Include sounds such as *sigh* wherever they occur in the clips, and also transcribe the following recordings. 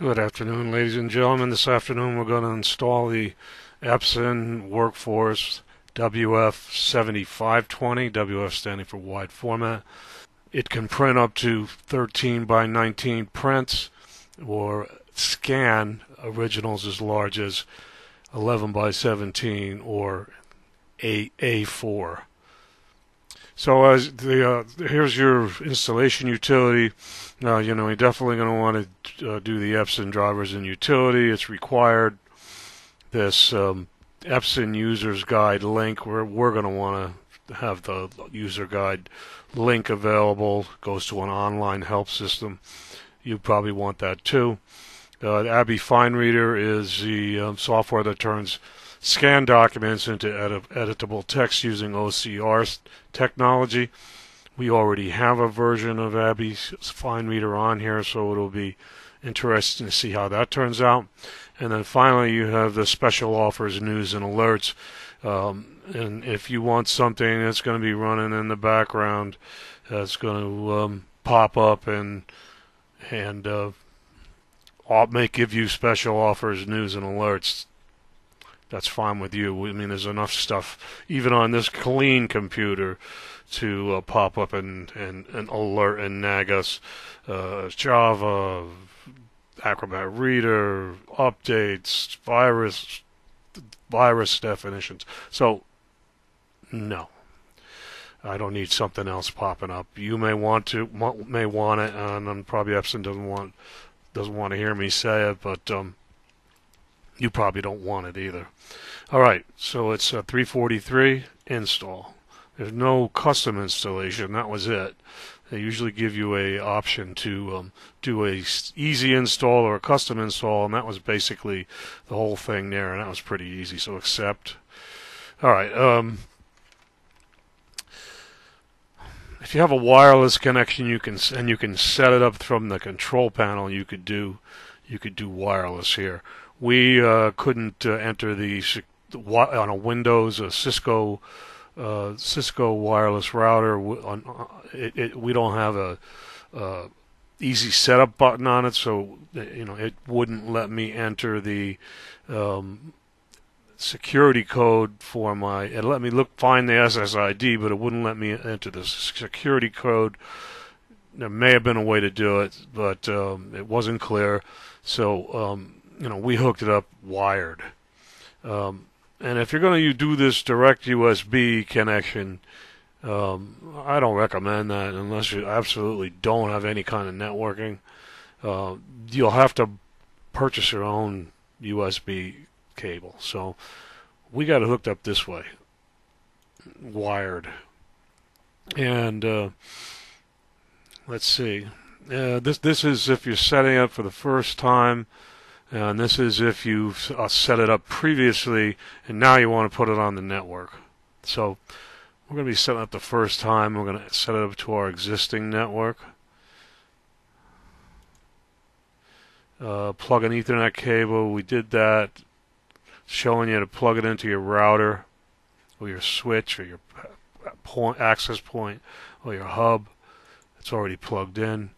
Good afternoon, ladies and gentlemen. This afternoon we're going to install the Epson Workforce WF7520, WF standing for wide format. It can print up to 13 by 19 prints or scan originals as large as 11 by 17 or A A4. So as the uh, here's your installation utility. Uh, you know, you're definitely going to want to uh, do the Epson drivers and utility. It's required. This um, Epson user's guide link. We're we're going to want to have the user guide link available. Goes to an online help system. You probably want that too. Uh, ABBYY FineReader is the um, software that turns scan documents into edit editable text using OCR technology. We already have a version of ABBYY's FineReader on here, so it'll be interesting to see how that turns out. And then finally, you have the special offers, news, and alerts. Um, and if you want something that's going to be running in the background, that's going to um, pop up and and uh, may give you special offers, news, and alerts that's fine with you. I mean, there's enough stuff even on this clean computer to uh, pop up and, and, and alert and nag us. Uh, Java, Acrobat Reader, updates, virus, virus definitions. So, no. I don't need something else popping up. You may want to, may want it, and probably Epson doesn't want doesn't want to hear me say it, but um, you probably don't want it either. All right, so it's a 343 install. There's no custom installation. That was it. They usually give you a option to um, do a easy install or a custom install, and that was basically the whole thing there, and that was pretty easy. So accept. All right. Um, if you have a wireless connection, you can and you can set it up from the control panel. You could do you could do wireless here we uh, couldn't uh, enter the on a Windows a Cisco uh, Cisco wireless router. On, it, it, we don't have a, a, easy setup button on it, so you know it wouldn't let me enter the um, security code for my. It let me look find the SSID, but it wouldn't let me enter the security code. There may have been a way to do it, but um, it wasn't clear. So um, you know, we hooked it up wired. Um, and if you're going to do this direct USB connection, um, I don't recommend that unless you absolutely don't have any kind of networking. Uh, you'll have to purchase your own USB cable. So we got it hooked up this way, wired. And uh, let's see. Uh, this this is if you're setting up for the first time. And this is if you've uh, set it up previously and now you want to put it on the network. So we're going to be setting up the first time. We're going to set it up to our existing network. Uh, plug an Ethernet cable. We did that, showing you to plug it into your router or your switch or your uh, point, access point or your hub. It's already plugged in.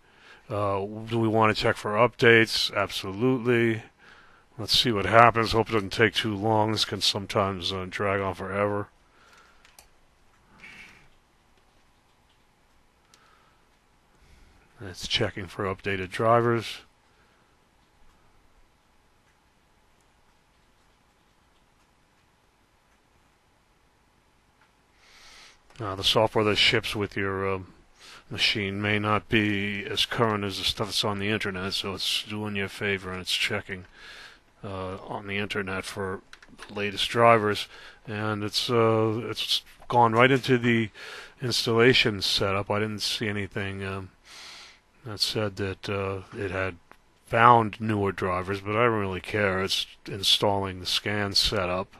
Uh, do we want to check for updates? Absolutely. Let's see what happens. Hope it doesn't take too long. This can sometimes uh, drag on forever. It's checking for updated drivers. Uh, the software that ships with your um, machine may not be as current as the stuff that's on the internet, so it's doing you a favor and it's checking uh, on the internet for the latest drivers, and it's uh, it's gone right into the installation setup. I didn't see anything um, that said that uh, it had found newer drivers, but I don't really care. It's installing the scan setup.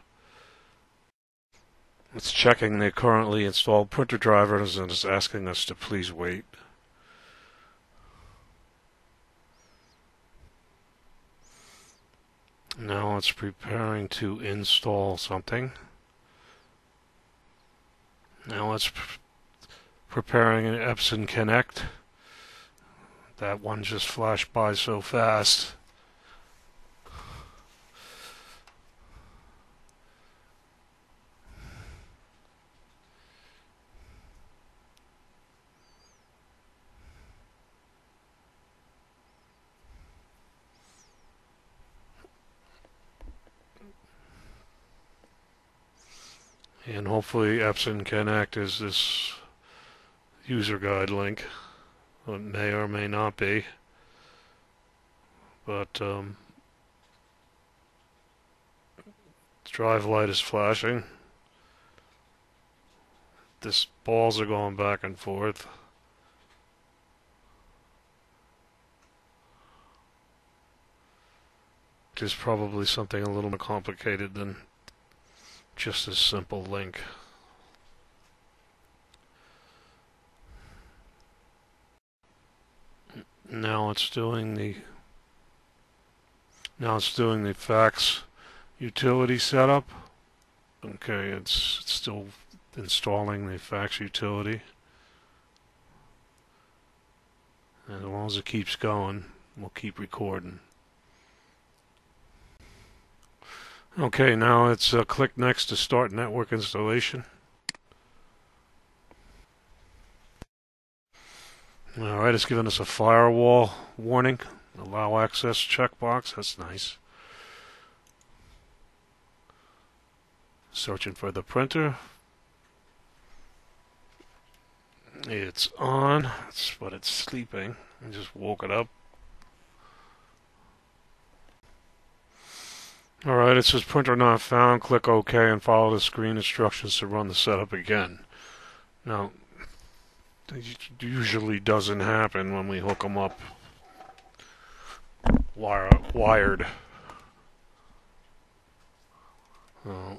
It's checking the currently installed printer drivers and it's asking us to please wait. Now it's preparing to install something. Now it's preparing an Epson Connect. That one just flashed by so fast. And hopefully Epson can act as this user guide link. It may or may not be. But um, drive light is flashing. This balls are going back and forth. There's probably something a little more complicated than just a simple link. Now it's doing the now it's doing the fax utility setup. Okay, it's, it's still installing the fax utility. As long as it keeps going, we'll keep recording. Okay, now it's uh, click next to start network installation. Alright, it's giving us a firewall warning. Allow access checkbox, that's nice. Searching for the printer. It's on, that's but it's sleeping. I just woke it up. Alright, it says printer not found. Click OK and follow the screen instructions to run the setup again. Now, it usually doesn't happen when we hook them up wire, wired. Oh.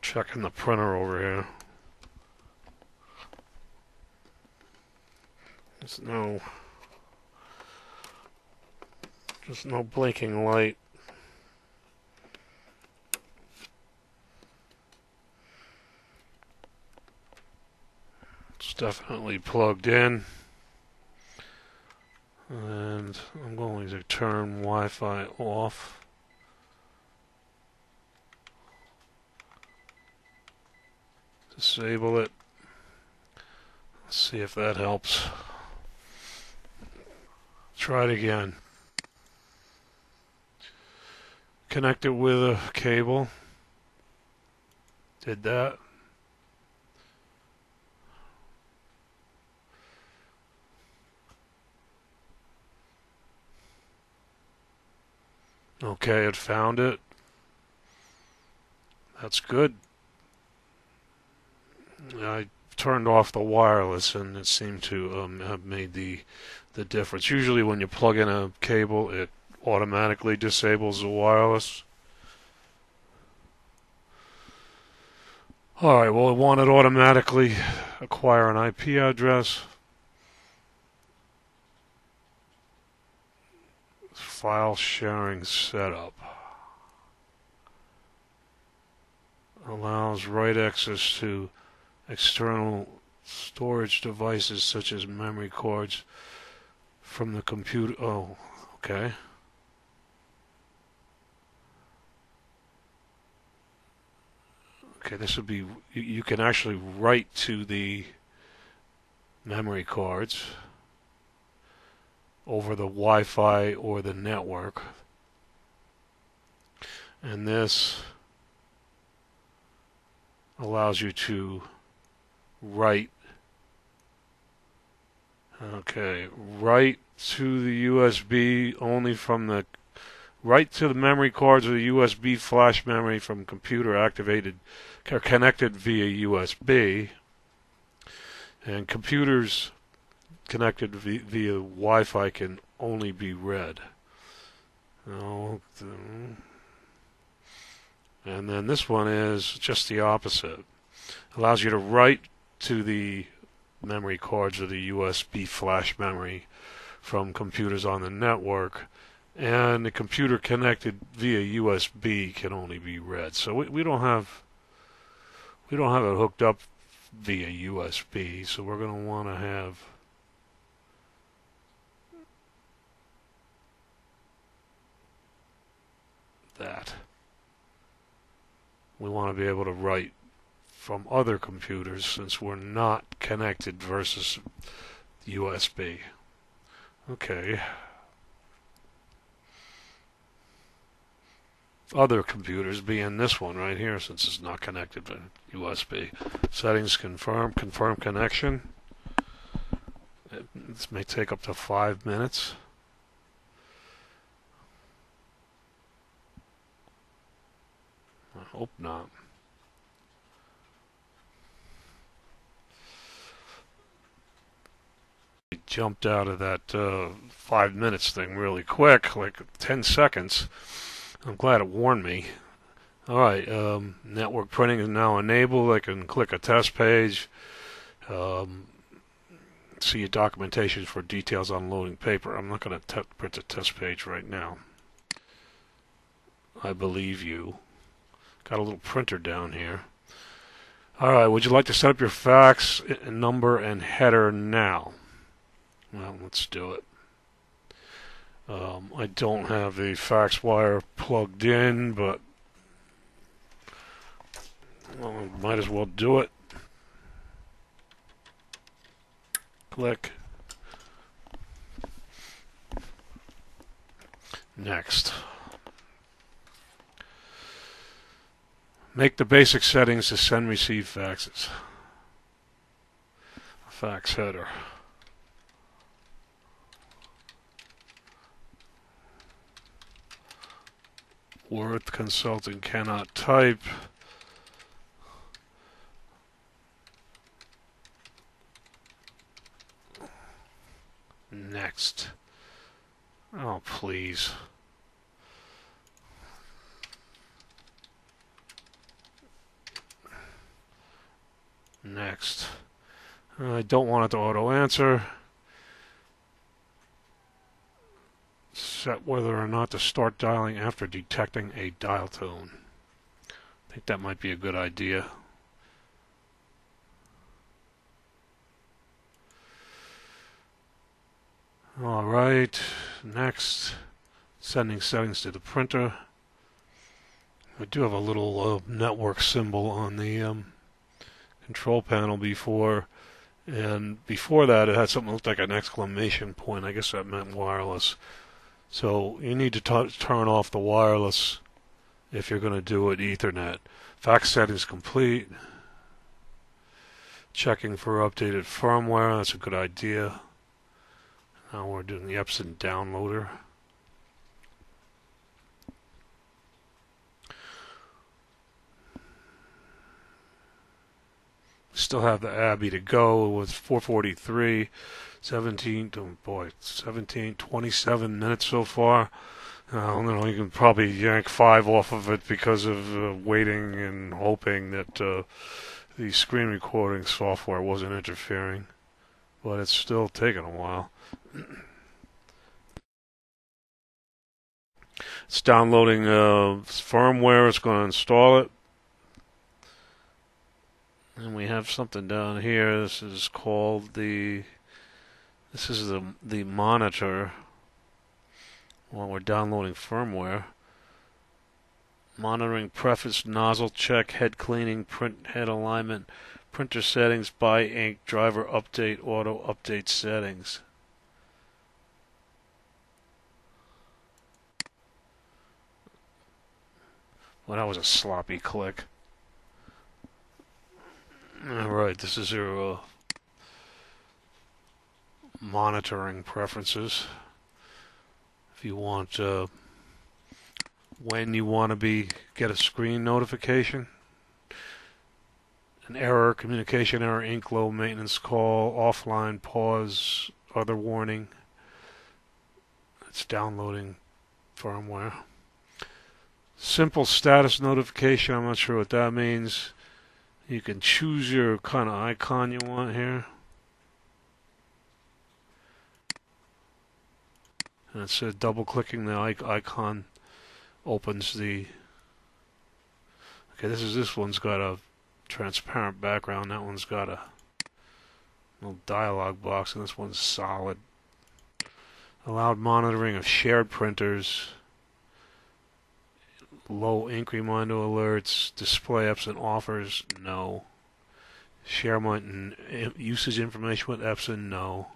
Checking the printer over here. There's no... There's no blinking light. It's definitely plugged in. And I'm going to turn Wi-Fi off. Disable it. Let's see if that helps. Try it again. Connect it with a cable. Did that. Okay, it found it. That's good. I turned off the wireless and it seemed to um, have made the the difference. Usually when you plug in a cable, it automatically disables the wireless. Alright, well, I want it automatically acquire an IP address. File sharing setup. Allows write access to external storage devices such as memory cards from the computer. Oh, okay. Okay, this would be, you, you can actually write to the memory cards over the Wi-Fi or the network. And this allows you to write okay write to the USB only from the write to the memory cards or the USB flash memory from computer activated or connected via USB and computers connected via, via Wi-Fi can only be read. And then this one is just the opposite. Allows you to write to the memory cards or the USB flash memory from computers on the network and the computer connected via USB can only be read. So we, we don't have we don't have it hooked up via USB, so we're going to want to have that. We want to be able to write from other computers since we're not connected versus USB. Okay. Other computers being this one right here since it's not connected to USB. Settings confirm, confirm connection. This may take up to five minutes. I hope not. jumped out of that uh, five minutes thing really quick, like 10 seconds. I'm glad it warned me. All right, um, network printing is now enabled. I can click a test page. Um, see your documentation for details on loading paper. I'm not going to print a test page right now. I believe you. Got a little printer down here. All right, would you like to set up your fax number and header now? Well, let's do it. Um, I don't have the fax wire plugged in, but well, might as well do it. Click. Next. Make the basic settings to send receive faxes. Fax header. Worth Consulting cannot type. Next. Oh, please. Next. I don't want it to auto answer. Set whether or not to start dialing after detecting a dial tone. I think that might be a good idea. Alright, next, sending settings to the printer. I do have a little uh, network symbol on the um, control panel before, and before that it had something that looked like an exclamation point. I guess that meant wireless. So you need to turn off the wireless if you're going to do it Ethernet. Fax settings complete. Checking for updated firmware, that's a good idea. Now we're doing the Epson downloader. Still have the ABBYY to go. It was 443. 17, oh boy, 17, 27 minutes so far. Uh, you know, you can probably yank five off of it because of uh, waiting and hoping that uh, the screen recording software wasn't interfering. But it's still taking a while. *clears throat* it's downloading uh, firmware. It's going to install it. And we have something down here. This is called the this is the the monitor while we're downloading firmware. Monitoring preface, nozzle check, head cleaning, print head alignment, printer settings, buy ink, driver update, auto update settings. Well, that was a sloppy click. Alright, this is your uh, monitoring preferences. If you want uh, when you want to be get a screen notification, an error, communication error, ink low maintenance call, offline pause, other warning. It's downloading firmware. Simple status notification, I'm not sure what that means. You can choose your kind of icon you want here. And it said uh, double clicking the icon opens the okay this is this one's got a transparent background that one's got a little dialog box and this one's solid. Allowed monitoring of shared printers low ink reminder alerts display Epson offers no. Share and uh, usage information with Epson no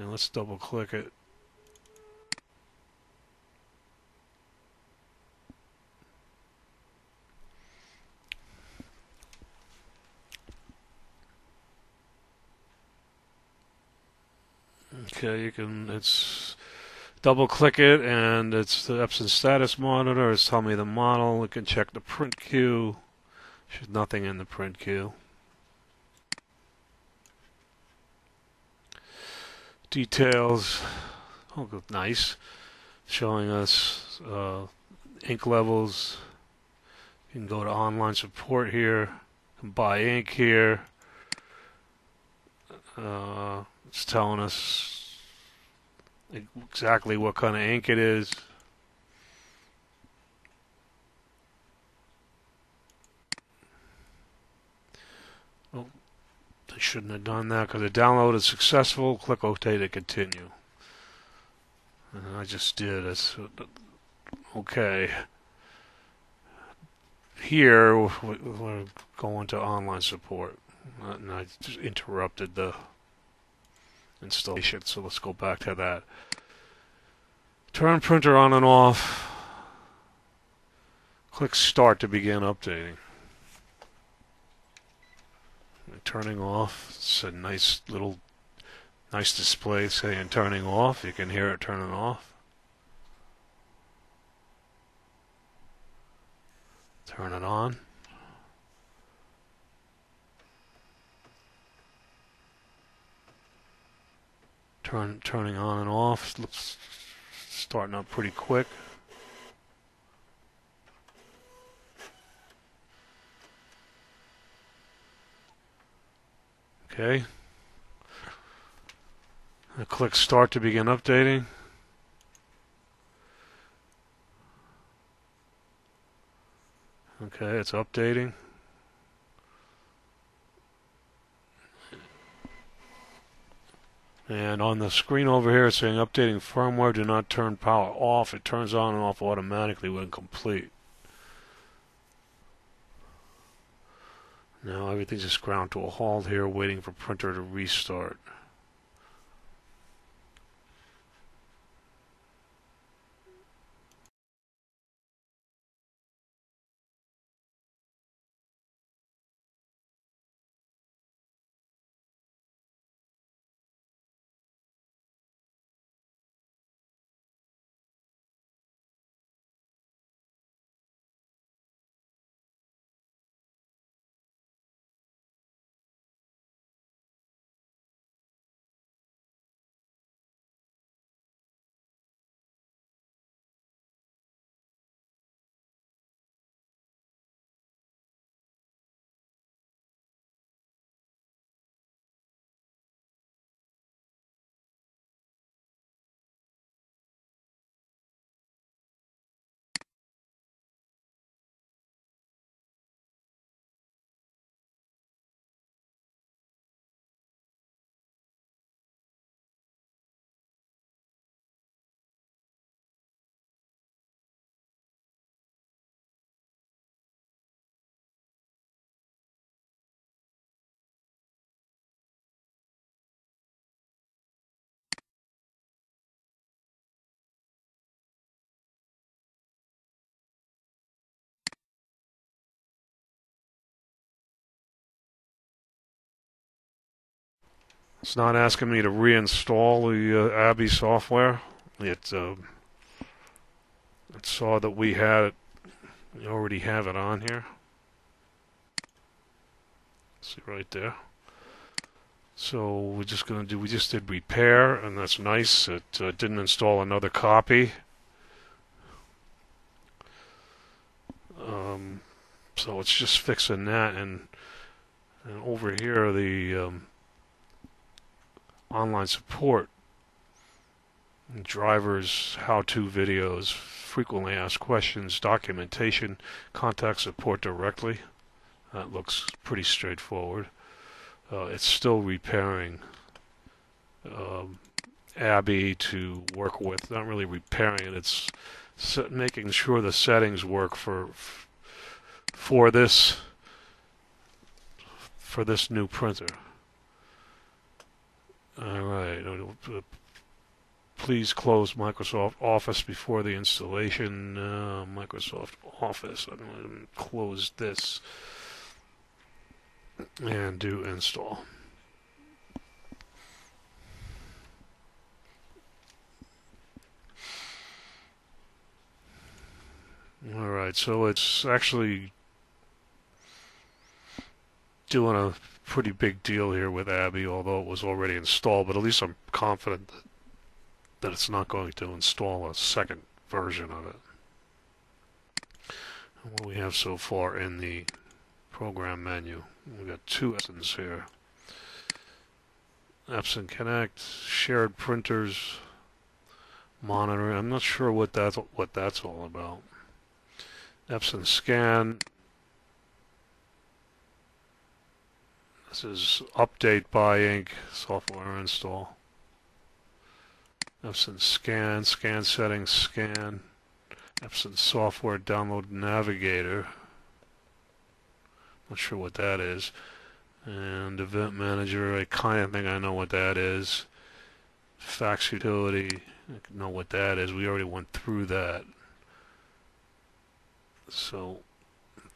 and let's double click it. Okay, you can, it's double click it and it's the Epson status monitor. It's telling me the model. It can check the print queue. There's nothing in the print queue. Details. Oh, nice. Showing us uh, ink levels. You can go to online support here. Buy ink here. Uh, it's telling us exactly what kind of ink it is. Well, shouldn't have done that because the download is successful. Click OK to continue. And I just did. It's okay. Here we're going to online support, and I just interrupted the installation. So let's go back to that. Turn printer on and off. Click start to begin updating. Turning off. It's a nice little nice display saying turning off. You can hear it turning off. Turn it on. Turn, turning on and off. Looks starting up pretty quick. Okay. I click start to begin updating. Okay, it's updating. And on the screen over here, it's saying updating firmware, do not turn power off. It turns on and off automatically when complete. Now everything's just ground to a halt here, waiting for printer to restart. It's not asking me to reinstall the uh, ABBYY software. It, uh, it saw that we had it. We already have it on here. See right there. So we're just going to do, we just did repair, and that's nice. It uh, didn't install another copy. Um, so it's just fixing that, and, and over here the um, online support, drivers, how-to videos, frequently asked questions, documentation, contact support directly. That looks pretty straightforward. Uh, it's still repairing um, ABBYY to work with. Not really repairing it. It's making sure the settings work for for this for this new printer. All right. Uh, please close Microsoft Office before the installation. Uh, Microsoft Office. I'm going to close this and do install. All right, so it's actually doing a pretty big deal here with ABBYY, although it was already installed, but at least I'm confident that, that it's not going to install a second version of it. And what we have so far in the program menu, we've got two Epsons here. Epson Connect, shared printers, monitoring. I'm not sure what that's what that's all about. Epson Scan. This is update by ink software install. Epson Scan, scan settings, scan. Epson Software Download Navigator. Not sure what that is. And Event Manager, I kind of think I know what that is. Fax Utility, I know what that is. We already went through that. So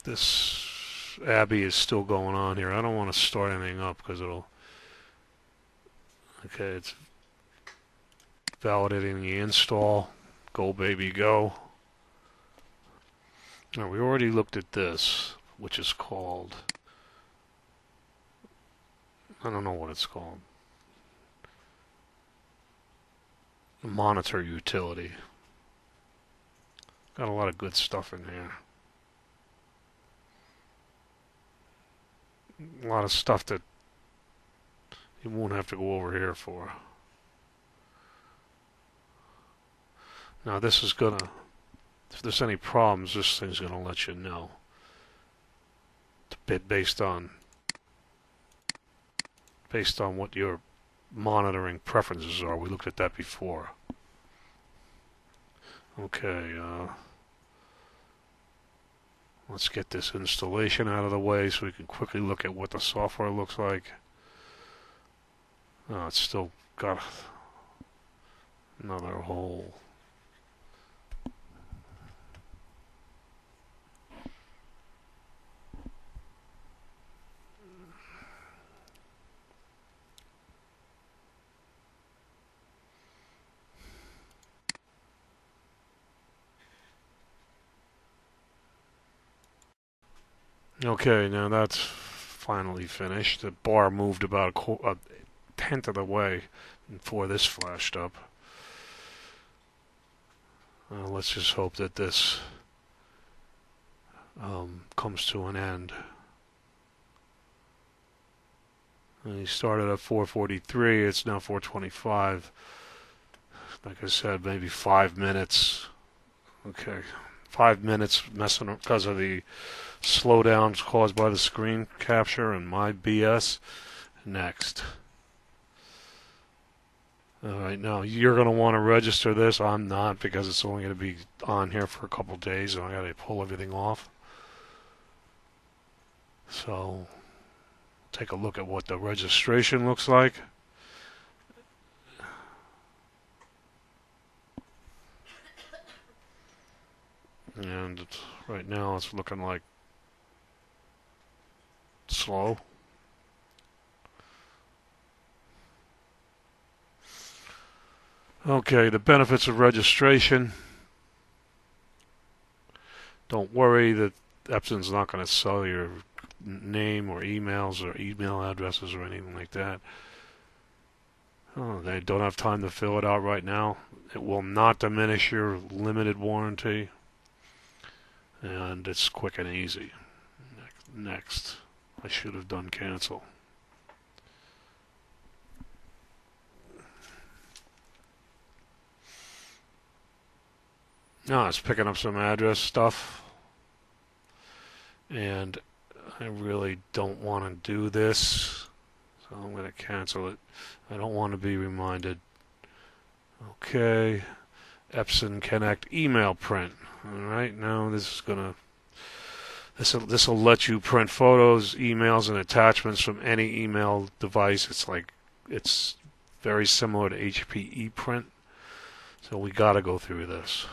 this ABBYY is still going on here. I don't want to start anything up because it'll... Okay, it's validating the install. Go baby go. Now we already looked at this, which is called... I don't know what it's called. monitor utility. Got a lot of good stuff in here. A lot of stuff that you won't have to go over here for. Now this is gonna, if there's any problems, this thing's gonna let you know. Bit based on, based on what your monitoring preferences are. We looked at that before. Okay, uh, let's get this installation out of the way so we can quickly look at what the software looks like. Oh, it's still got another whole Okay, now that's finally finished. The bar moved about a, a tenth of the way before this flashed up. Uh, let's just hope that this um, comes to an end. And he started at 443, it's now 425. Like I said, maybe five minutes. Okay, five minutes messing because of the slowdowns caused by the screen capture and my BS. Next. Alright, now you're going to want to register this. I'm not because it's only going to be on here for a couple days and I got to pull everything off. So, take a look at what the registration looks like. And right now it's looking like slow. Okay, the benefits of registration. Don't worry that Epson's not going to sell your name or emails or email addresses or anything like that. Oh, they don't have time to fill it out right now. It will not diminish your limited warranty. And it's quick and easy. Next. I should have done cancel. No, it's picking up some address stuff. And I really don't want to do this. So I'm going to cancel it. I don't want to be reminded. Okay. Epson Connect email print. Alright, now this is going to this will, this will let you print photos, emails, and attachments from any email device. It's like it's very similar to HP ePrint. So we got to go through this.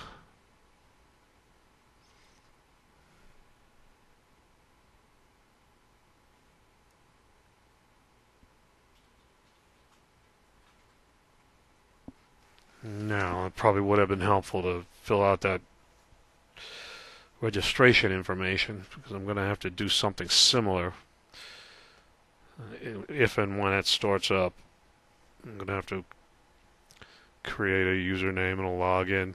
Now, it probably would have been helpful to fill out that registration information because I'm going to have to do something similar uh, if and when it starts up. I'm going to have to create a username and a login.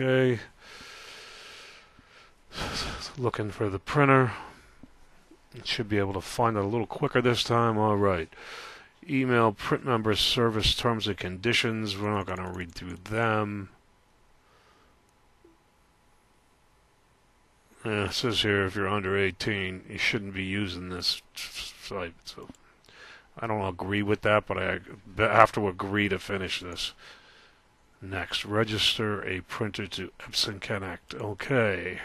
Okay. Looking for the printer. Should be able to find it a little quicker this time. All right. Email print number service terms and conditions. We're not going to read through them. Yeah, it says here if you're under 18, you shouldn't be using this site. So I don't agree with that, but I have to agree to finish this. Next, register a printer to Epson Connect. Okay.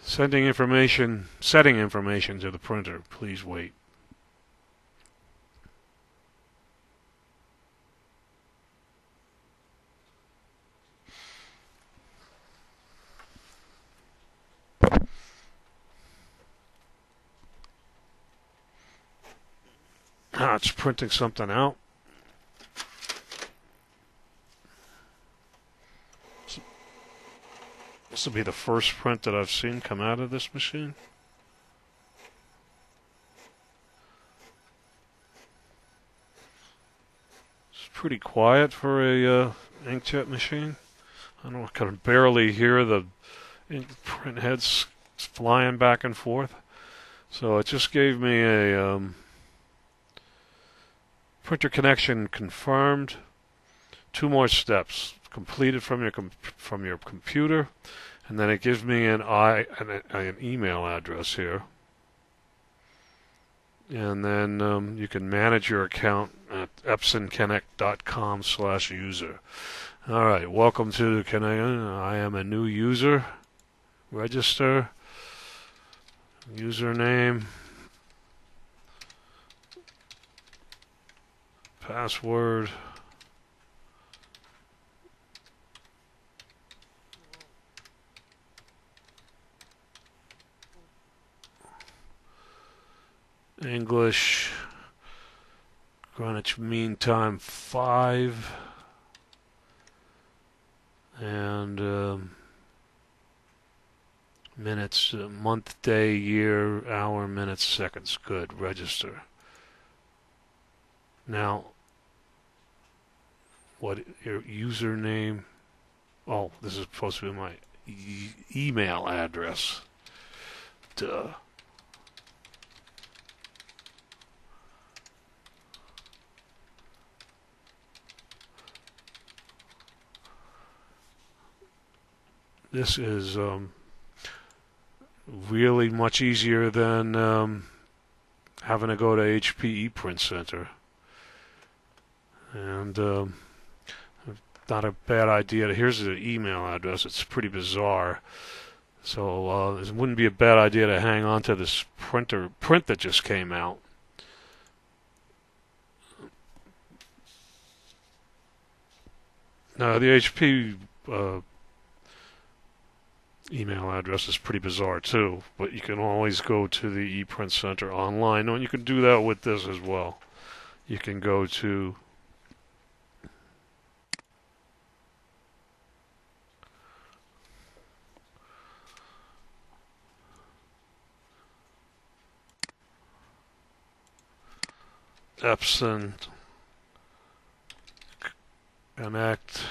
Sending information, setting information to the printer. Please wait. Ah, it's printing something out. This will be the first print that I've seen come out of this machine. It's pretty quiet for a uh, inkjet machine. I don't can barely hear the print heads flying back and forth. So it just gave me a um, printer connection confirmed. Two more steps completed from your from your computer, and then it gives me an i an, an email address here, and then um, you can manage your account at epsonconnect.com slash user. All right, welcome to the Connect. I am a new user. Register. Username. Password. English, Greenwich Mean Time 5, and um, minutes, uh, month, day, year, hour, minutes, seconds. Good, register. Now, what your username? Oh, this is supposed to be my e email address. Duh. This is um, really much easier than um, having to go to HP ePrint Center. And um, not a bad idea. Here's the email address. It's pretty bizarre. So uh, it wouldn't be a bad idea to hang on to this printer print that just came out. Now the HP uh, email address is pretty bizarre too, but you can always go to the ePrint Center online, and you can do that with this as well. You can go to Epson Connect.com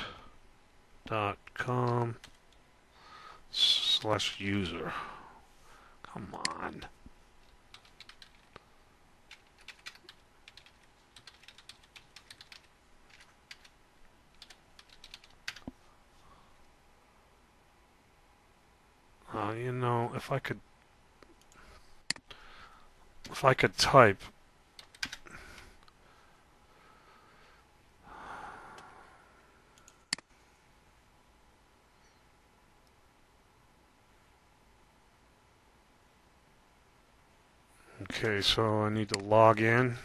slash user. Come on. Uh, you know, if I could, if I could type Okay, so I need to log in.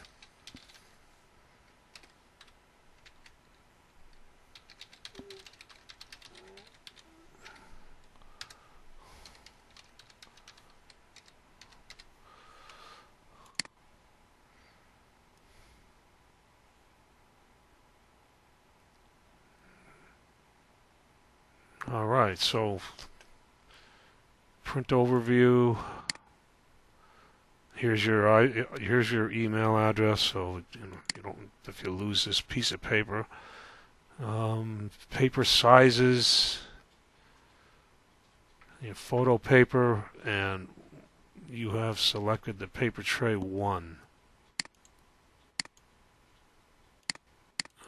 All right, so print overview. Here's your here's your email address. So you know you don't if you lose this piece of paper. Um, paper sizes. Your photo paper, and you have selected the paper tray one.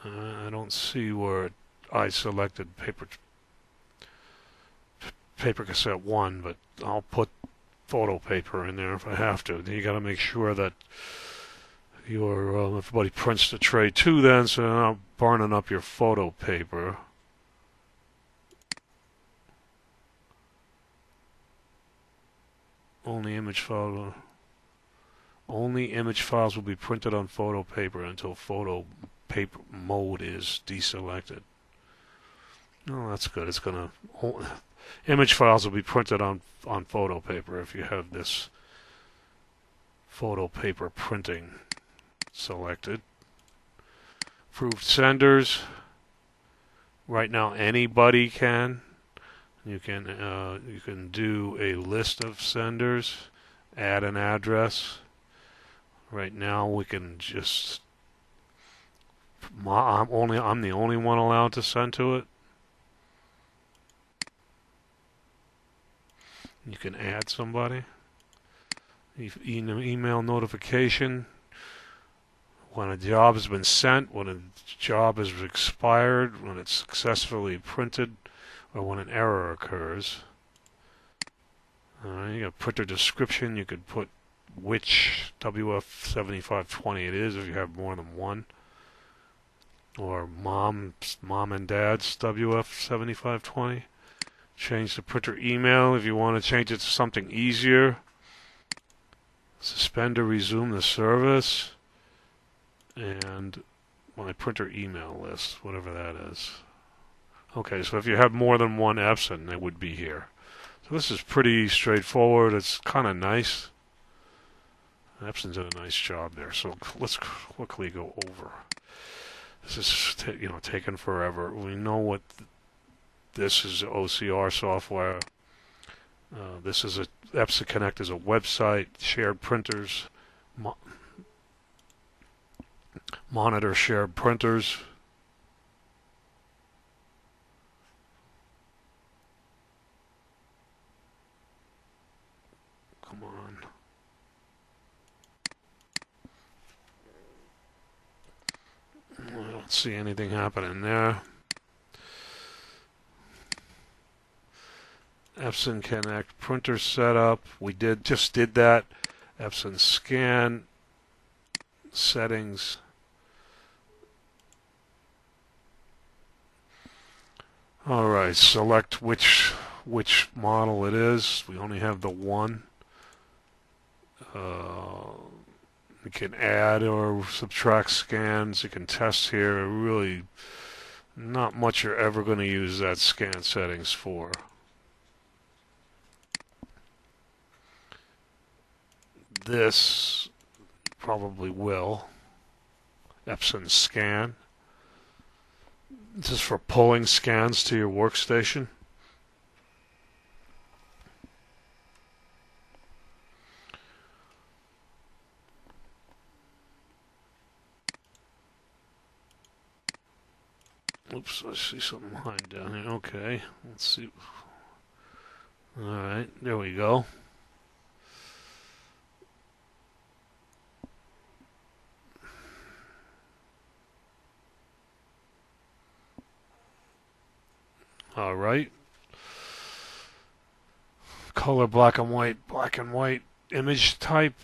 I don't see where I selected paper paper cassette one, but I'll put photo paper in there if I have to. Then you got to make sure that your everybody prints the tray too. then, so you're not burning up your photo paper. Only image file. Only image files will be printed on photo paper until photo paper mode is deselected. Oh, that's good. It's gonna image files will be printed on on photo paper if you have this photo paper printing selected. Approved senders. Right now, anybody can. You can uh, you can do a list of senders, add an address. Right now, we can just. My, I'm only I'm the only one allowed to send to it. You can add somebody. You email notification when a job has been sent, when a job has expired, when it's successfully printed, or when an error occurs. Uh, you got printer description. You could put which WF7520 it is if you have more than one, or mom's mom and dad's WF7520. Change the printer email if you want to change it to something easier. Suspend or resume the service. And my printer email list, whatever that is. Okay, so if you have more than one Epson, it would be here. So this is pretty straightforward. It's kind of nice. Epson's did a nice job there. So let's quickly go over. This is you know taking forever. We know what this is OCR software. Uh, this is a Epson Connect is a website, shared printers, mo monitor shared printers. Come on. I don't see anything happening there. Epson Connect printer setup. We did just did that. Epson scan settings. All right, select which which model it is. We only have the one. Uh, you can add or subtract scans. You can test here. Really, not much you're ever going to use that scan settings for. This probably will. Epson scan. This is for pulling scans to your workstation. Oops, I see something behind down here. Okay, let's see. All right, there we go. All right. Color black and white, black and white. Image type,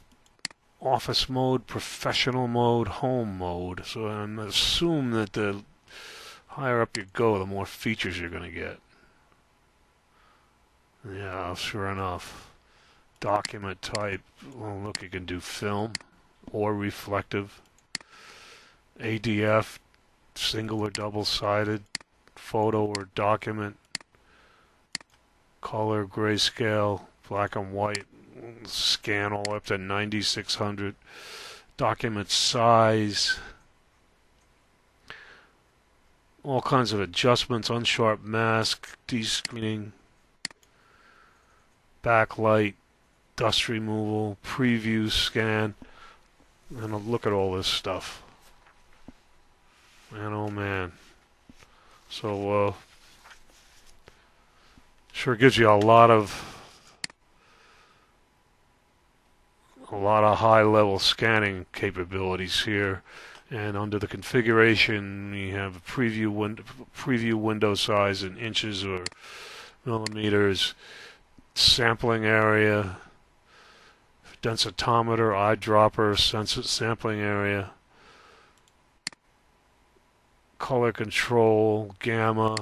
office mode, professional mode, home mode. So I'm assume that the higher up you go, the more features you're going to get. Yeah, sure enough. Document type, well, look, you can do film or reflective. ADF, single or double-sided photo or document, color, grayscale, black and white, scan all up to 9600, document size, all kinds of adjustments, unsharp mask, descreening, backlight, dust removal, preview scan, and look at all this stuff. Man, oh man. So, uh, sure gives you a lot of a lot of high level scanning capabilities here. And under the configuration you have a preview window preview window size in inches or millimeters sampling area densitometer eyedropper sensor sampling area color control gamma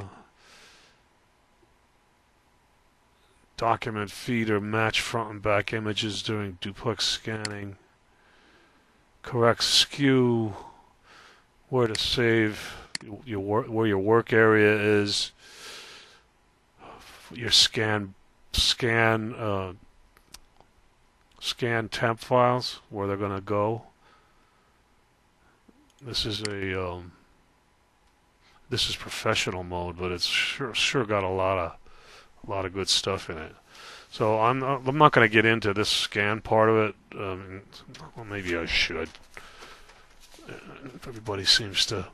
document feeder match front and back images during duplex scanning correct skew where to save your work, where your work area is, your scan scan uh, scan temp files where they're going to go. This is a um, this is professional mode, but it's sure sure got a lot of a lot of good stuff in it. So I'm I'm not going to get into this scan part of it. Um, well, maybe I should If everybody seems to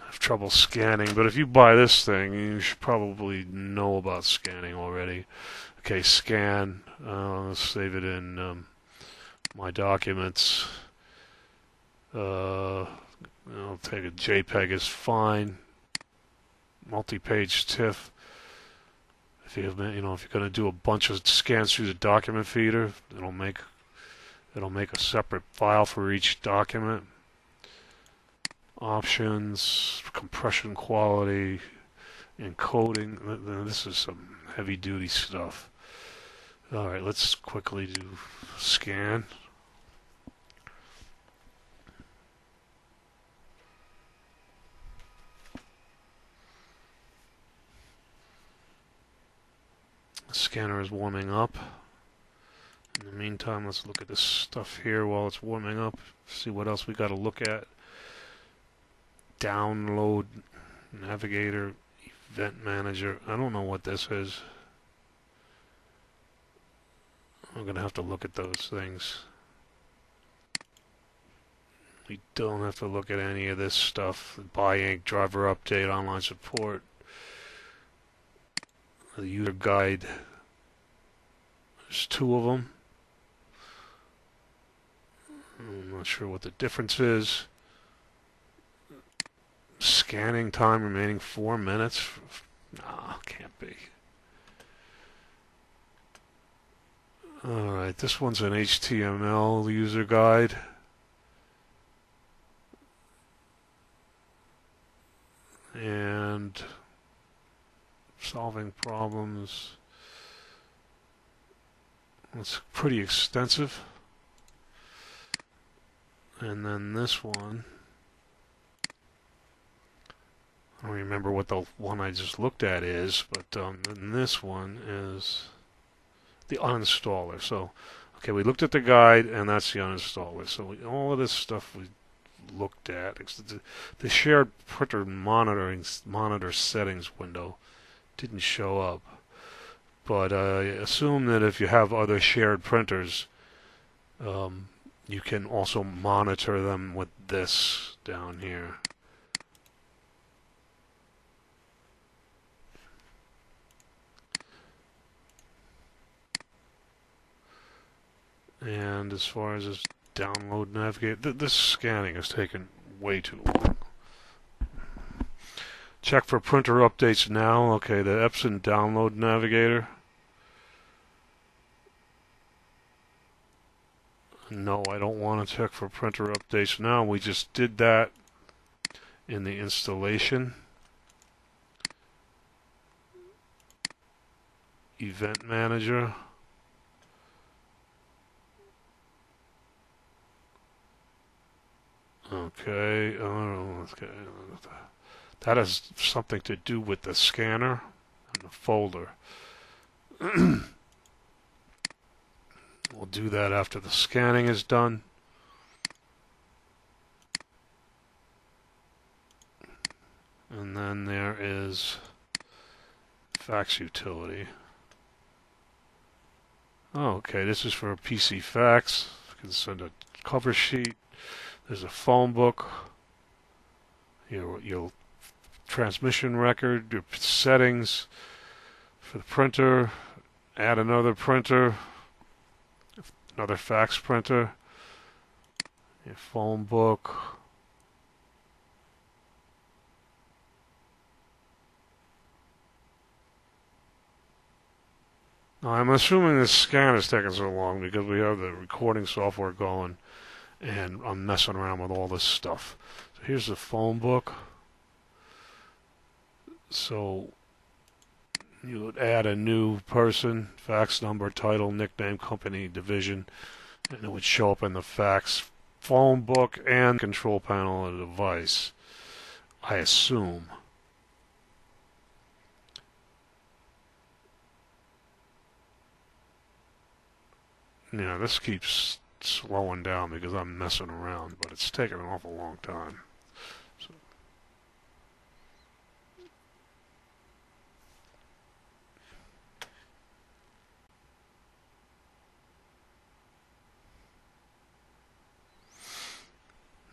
have trouble scanning. But if you buy this thing, you should probably know about scanning already. Okay, scan. Uh, let's save it in um, my documents. Uh, I'll take a JPEG is fine. Multi-page TIFF if you have, you know if you're going to do a bunch of scans through the document feeder, it'll make it'll make a separate file for each document. Options, compression quality, encoding. This is some heavy duty stuff. All right, let's quickly do scan. Scanner is warming up. In the meantime, let's look at this stuff here while it's warming up. See what else we got to look at. Download Navigator Event Manager. I don't know what this is. I'm going to have to look at those things. We don't have to look at any of this stuff. Buy ink, driver update, online support the user guide. There's two of them. I'm not sure what the difference is. Scanning time remaining four minutes. Nah, can't be. Alright, this one's an HTML user guide. And solving problems. It's pretty extensive. And then this one, I don't remember what the one I just looked at is, but um, this one is the uninstaller. So, okay, we looked at the guide, and that's the uninstaller. So we, all of this stuff we looked at. The, the shared printer monitoring monitor settings window didn't show up. But I assume that if you have other shared printers, um, you can also monitor them with this down here. And as far as this download navigate, th this scanning is taking way too long. Check for printer updates now. Okay, the Epson download navigator. No, I don't want to check for printer updates now. We just did that in the installation. Event Manager. Okay, oh, okay. That has something to do with the scanner and the folder. *clears throat* We'll do that after the scanning is done. And then there is fax utility. Oh, okay, this is for a PC fax. You can send a cover sheet. There's a phone book. Your, your transmission record, your settings for the printer. Add another printer. Another fax printer. a phone book. I'm assuming this scan is taking so long because we have the recording software going and I'm messing around with all this stuff. So here's the phone book. So you would add a new person, fax number, title, nickname, company, division, and it would show up in the fax phone book and control panel of the device. I assume. Yeah, this keeps slowing down because I'm messing around, but it's taking an awful long time.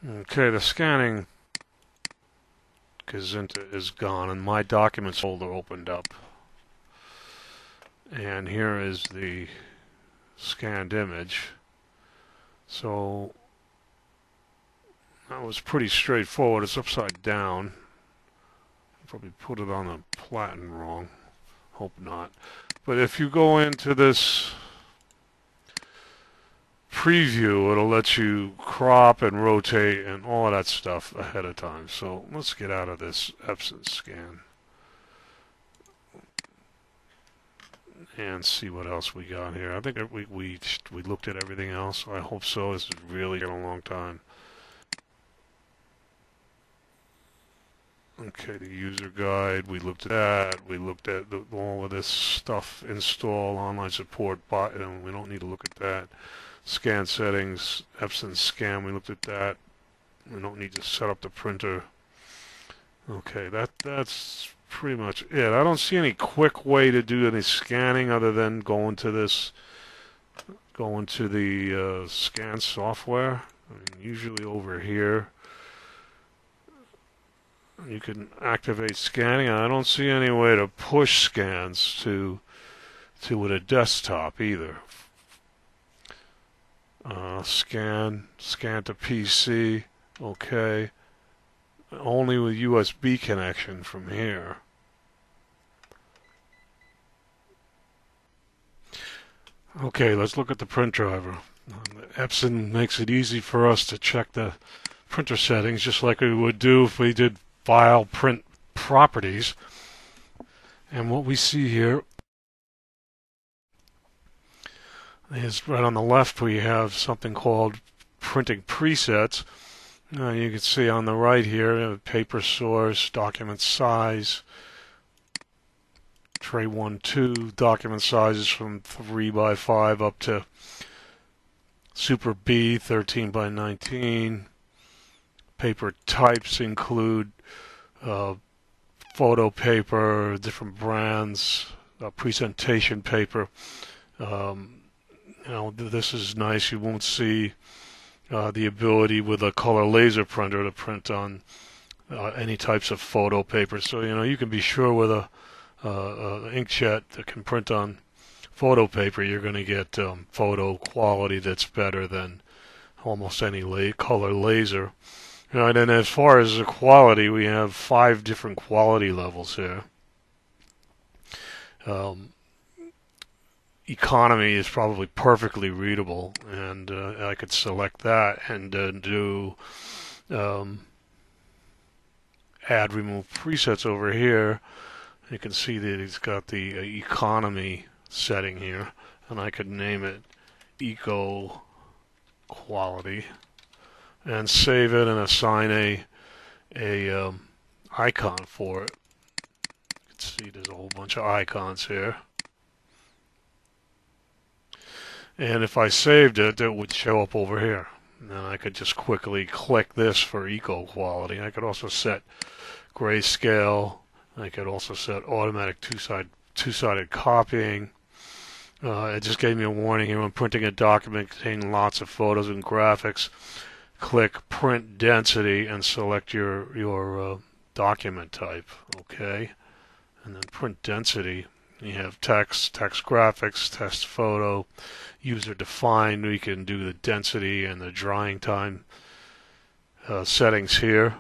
Okay, the scanning Gazinta is gone, and my documents folder opened up. And here is the scanned image. So that was pretty straightforward. It's upside down. Probably put it on the platen wrong. Hope not. But if you go into this preview, it'll let you crop and rotate and all of that stuff ahead of time. So let's get out of this Epson scan. and see what else we got here. I think we we we looked at everything else. I hope so. This is really been a long time. Okay, the user guide. We looked at that. We looked at the, all of this stuff. Install online support. Bot. And we don't need to look at that. Scan settings. Epson scan. We looked at that. We don't need to set up the printer. Okay, that that's pretty much it. I don't see any quick way to do any scanning other than going to this, going to the uh, scan software. I mean, usually over here, you can activate scanning. I don't see any way to push scans to to a desktop either. Uh, scan, scan to PC, okay. Only with USB connection from here. Okay, let's look at the print driver. Epson makes it easy for us to check the printer settings just like we would do if we did file print properties. And what we see here is right on the left we have something called printing presets. Uh, you can see on the right here paper source, document size, tray 1 2 document sizes from 3 by 5 up to super B 13 by 19 paper types include uh, photo paper different brands uh, presentation paper um, you know this is nice you won't see uh, the ability with a color laser printer to print on uh, any types of photo paper so you know you can be sure with a uh, uh, inkjet that can print on photo paper, you're going to get um, photo quality that's better than almost any la color laser. Right, and as far as the quality, we have five different quality levels here. Um, economy is probably perfectly readable, and uh, I could select that and uh, do um, add remove presets over here. You can see that it's got the uh, economy setting here and I could name it eco quality and save it and assign a a um, icon for it. You can see there's a whole bunch of icons here and if I saved it it would show up over here and I could just quickly click this for eco quality I could also set grayscale. I could also set automatic two-side two-sided copying. Uh, it just gave me a warning here when printing a document containing lots of photos and graphics. Click print density and select your your uh, document type. Okay, and then print density. You have text, text graphics, text photo, user defined. We can do the density and the drying time uh, settings here.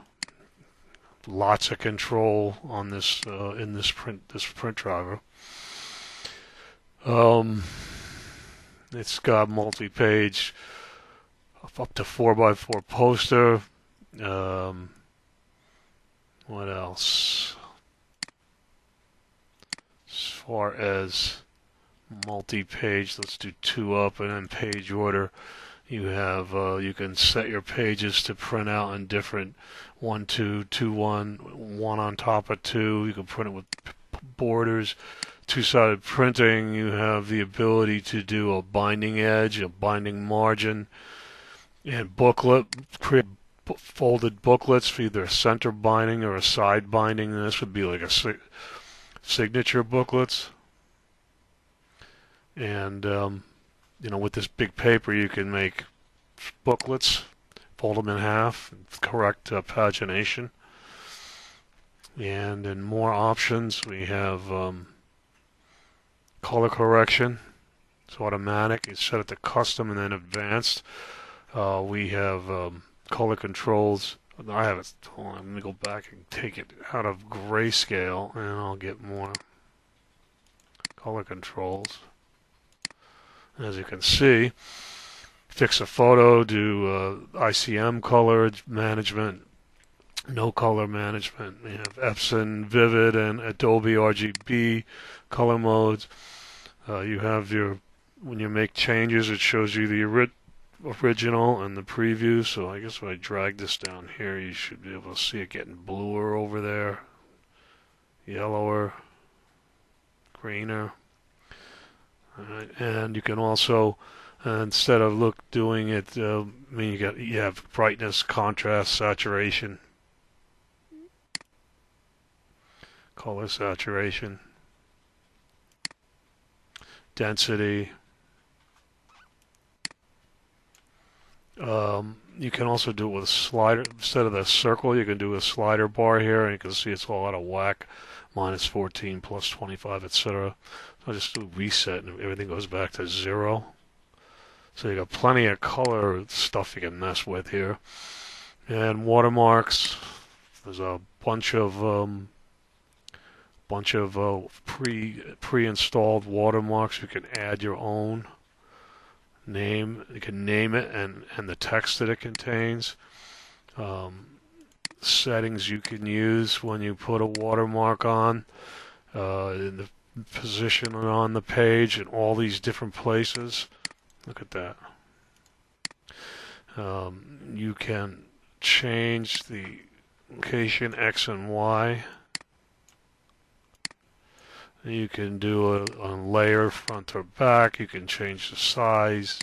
Lots of control on this uh, in this print this print driver. Um, it's got multi-page up to 4x4 poster. Um, what else? Far as multi-page, let's do two up and then page order. You have uh, you can set your pages to print out in different one two two one one on top of two. You can print it with borders. Two-sided printing. You have the ability to do a binding edge, a binding margin, and booklet. Create folded booklets for either center binding or a side binding. this would be like a signature booklets. And um, you know, with this big paper, you can make booklets, fold them in half, correct uh, pagination. And in more options, we have um, color correction. It's automatic. It's set it to custom and then advanced. Uh, we have um, color controls. I have it. Hold on, let me go back and take it out of grayscale, and I'll get more color controls. As you can see, fix a photo, do uh, ICM color management, no color management. We have Epson, Vivid, and Adobe RGB color modes. Uh, you have your when you make changes, it shows you the original and the preview. So I guess if I drag this down here, you should be able to see it getting bluer over there, yellower, greener. Right. And you can also, uh, instead of look doing it, uh, I mean you got you have brightness, contrast, saturation, color saturation, density. Um, you can also do it with a slider instead of the circle. You can do a slider bar here, and you can see it's all out of whack. Minus 14, plus 25, etc. I'll just do reset and everything goes back to zero. So you got plenty of color stuff you can mess with here. And watermarks. There's a bunch of um, bunch of uh, pre pre-installed watermarks. You can add your own name. You can name it and and the text that it contains. Um, settings you can use when you put a watermark on. Uh, in the position on the page in all these different places. Look at that. Um, you can change the location X and Y. You can do a, a layer front or back. You can change the size.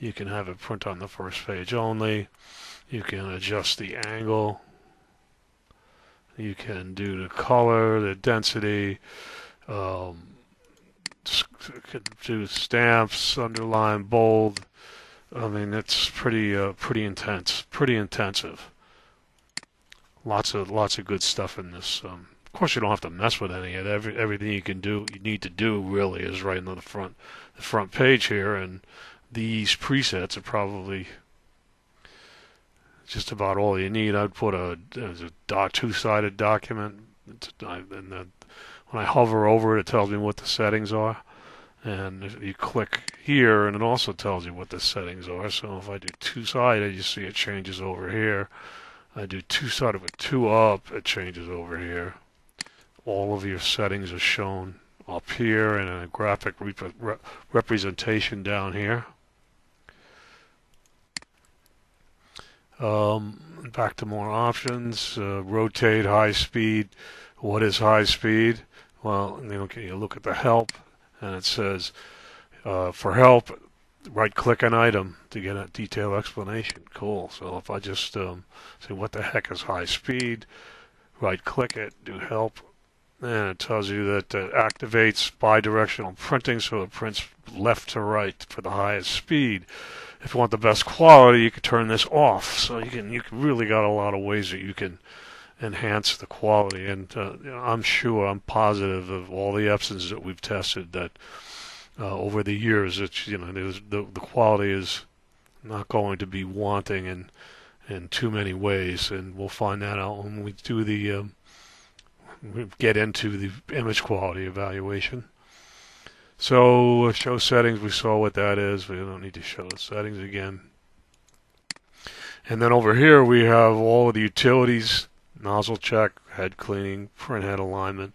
You can have it print on the first page only. You can adjust the angle. You can do the color, the density, um, do stamps, underline, bold. I mean, it's pretty uh, pretty intense, pretty intensive. Lots of lots of good stuff in this. Um, of course, you don't have to mess with any of it. Every, everything you can do, you need to do, really, is right on the front the front page here, and these presets are probably just about all you need. I'd put a, a two-sided document, and the when I hover over it, it tells me what the settings are. And if you click here, and it also tells you what the settings are. So if I do two-sided, you see it changes over here. I do two-sided with two up, it changes over here. All of your settings are shown up here and a graphic rep rep representation down here. Um, back to more options. Uh, rotate, high speed. What is high speed? Well, you, look at the help, and it says, uh, for help, right-click an item to get a detailed explanation. Cool. So if I just um, say, what the heck is high speed? right click it, do help, and it tells you that it activates bidirectional printing so it prints left to right for the highest speed. If you want the best quality, you can turn this off. So you can you really got a lot of ways that you can enhance the quality. And uh, I'm sure, I'm positive of all the Epsons that we've tested that uh, over the years, it's you know the the quality is not going to be wanting in in too many ways, and we'll find that out when we do the um, get into the image quality evaluation. So show settings, we saw what that is. We don't need to show the settings again. And then over here we have all of the utilities, nozzle check, head cleaning, print head alignment,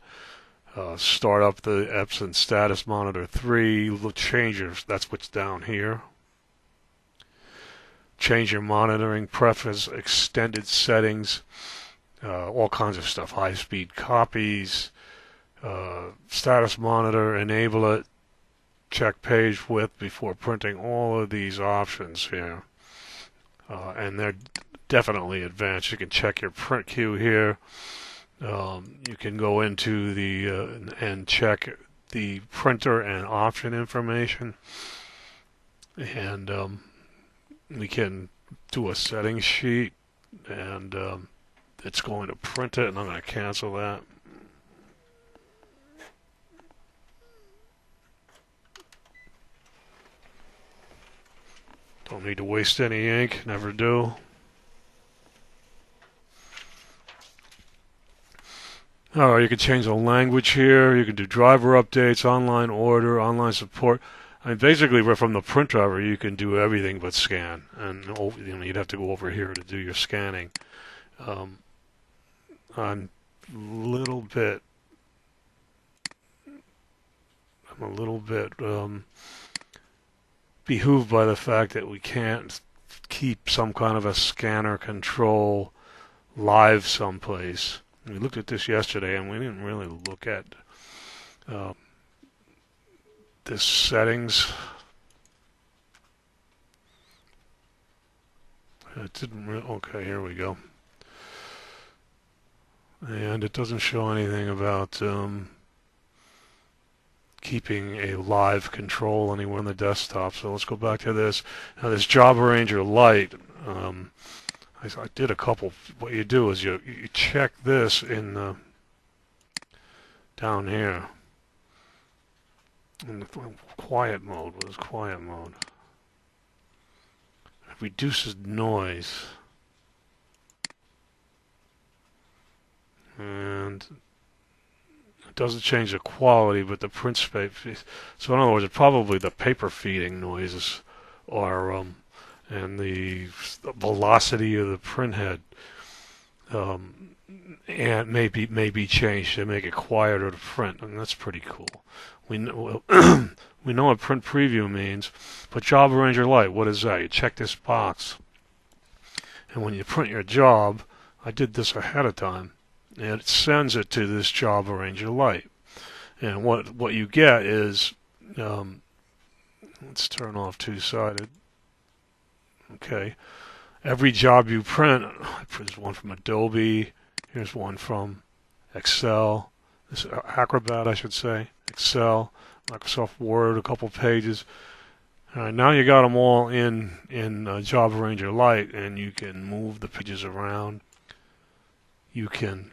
uh, start up the Epson status monitor 3, change that's what's down here. Change your monitoring preference, extended settings, uh, all kinds of stuff, high speed copies, uh, status monitor, enable it, check page width before printing, all of these options here. Uh, and they're definitely advanced. You can check your print queue here. Um, you can go into the uh, and check the printer and option information. And um, we can do a settings sheet and um, it's going to print it and I'm going to cancel that. Don't need to waste any ink, never do. Alright, you can change the language here. You can do driver updates, online order, online support. I mean, basically, from the print driver, you can do everything but scan. And you know, you'd have to go over here to do your scanning. Um, I'm a little bit. I'm a little bit um, behooved by the fact that we can't keep some kind of a scanner control live someplace. We looked at this yesterday, and we didn't really look at uh, settings. It didn't. Okay, here we go. And it doesn't show anything about um, keeping a live control anywhere on the desktop. So let's go back to this. Now this Job Arranger Lite, um, I, I, did a couple. What you do is you, you check this in the, down here. In the quiet mode, what is quiet mode? It reduces noise. And doesn't change the quality, but the print space. So in other words, probably the paper feeding noises are, um, and the, the velocity of the printhead, um, and maybe maybe changed to make it quieter to print, and that's pretty cool. We know *clears throat* we know what print preview means, but Job Arranger Lite, what is that? You check this box, and when you print your job, I did this ahead of time and it sends it to this Job Arranger Lite. And what what you get is, um, let's turn off two-sided. Okay, every job you print, there's one from Adobe, here's one from Excel, this Acrobat I should say, Excel, Microsoft Word, a couple pages. All right, now you got them all in in uh, Job Arranger Lite, and you can move the pages around. You can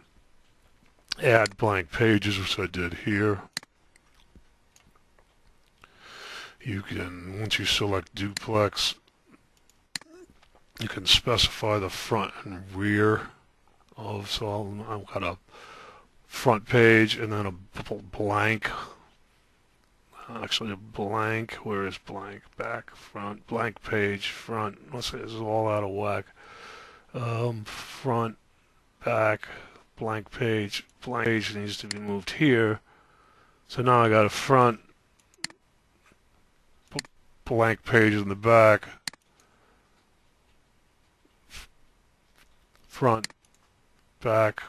add blank pages, which I did here. You can, once you select duplex, you can specify the front and rear of, so I've got a front page and then a blank, actually a blank, where is blank, back, front, blank page, front, let's say this is all out of whack, um, front, back, blank page, blank page needs to be moved here. So now I got a front blank page in the back, front, back,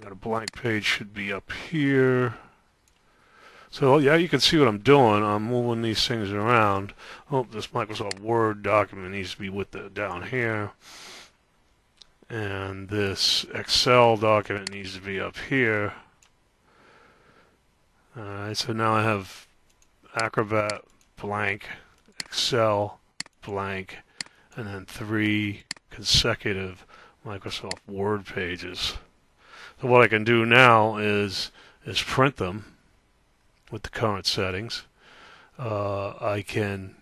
got a blank page should be up here. So yeah, you can see what I'm doing. I'm moving these things around. Oh, this Microsoft Word document needs to be with the down here. And this Excel document needs to be up here. Alright, so now I have Acrobat blank, Excel blank, and then three consecutive Microsoft Word pages. So what I can do now is is print them with the current settings. Uh, I can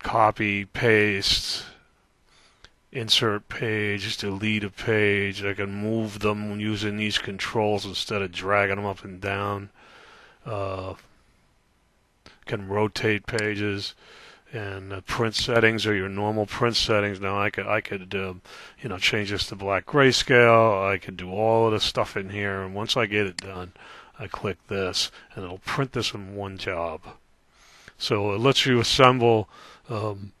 copy, paste, insert page, delete a page. I can move them using these controls instead of dragging them up and down. Uh, can rotate pages and print settings are your normal print settings. Now I could I could uh, you know change this to black grayscale. I could do all of the stuff in here, and once I get it done, I click this, and it'll print this in one job. So it lets you assemble um,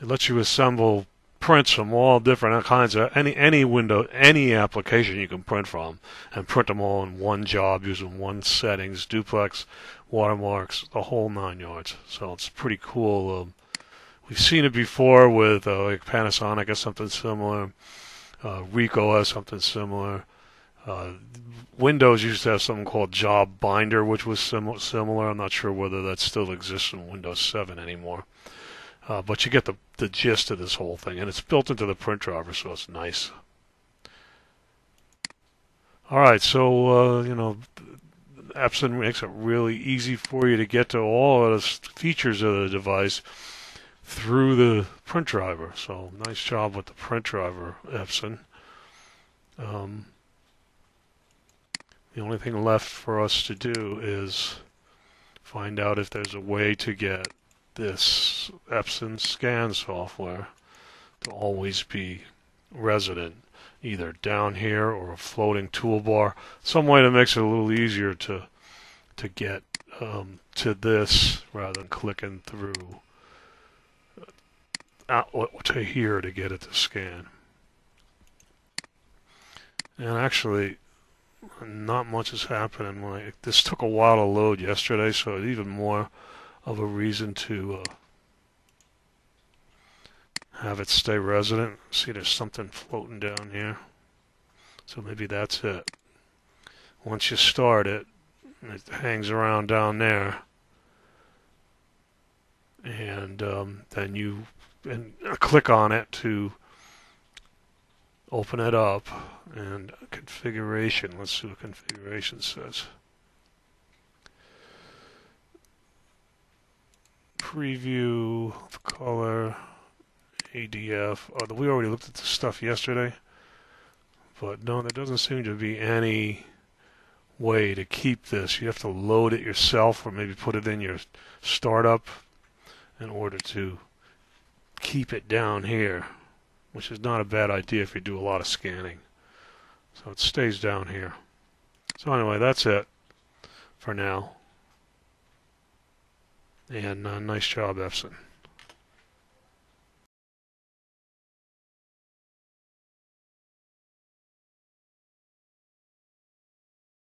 it lets you assemble prints from all different kinds of any any window any application you can print from and print them all in one job using one settings duplex watermarks the whole nine yards. So it's pretty cool. Um, we've seen it before with uh, like Panasonic or something similar uh, Ricoh has something similar. Uh, Windows used to have something called Job Binder which was sim- similar. I'm not sure whether that still exists in Windows 7 anymore uh, but you get the, the gist of this whole thing, and it's built into the print driver, so it's nice. All right, so uh, you know, Epson makes it really easy for you to get to all of the features of the device through the print driver. So nice job with the print driver, Epson. Um, the only thing left for us to do is find out if there's a way to get this Epson scan software to always be resident either down here or a floating toolbar some way that makes it a little easier to to get um, to this rather than clicking through out to here to get it to scan. And actually not much is happening like this took a while to load yesterday so even more of a reason to uh, have it stay resident. See, there's something floating down here. So maybe that's it. Once you start it, it hangs around down there. And um, then you and click on it to open it up. And configuration, let's see what configuration says. Preview, color, ADF. Oh, we already looked at the stuff yesterday. But no, there doesn't seem to be any way to keep this. You have to load it yourself or maybe put it in your startup in order to keep it down here, which is not a bad idea if you do a lot of scanning. So it stays down here. So anyway, that's it for now. And uh, nice job, Epson.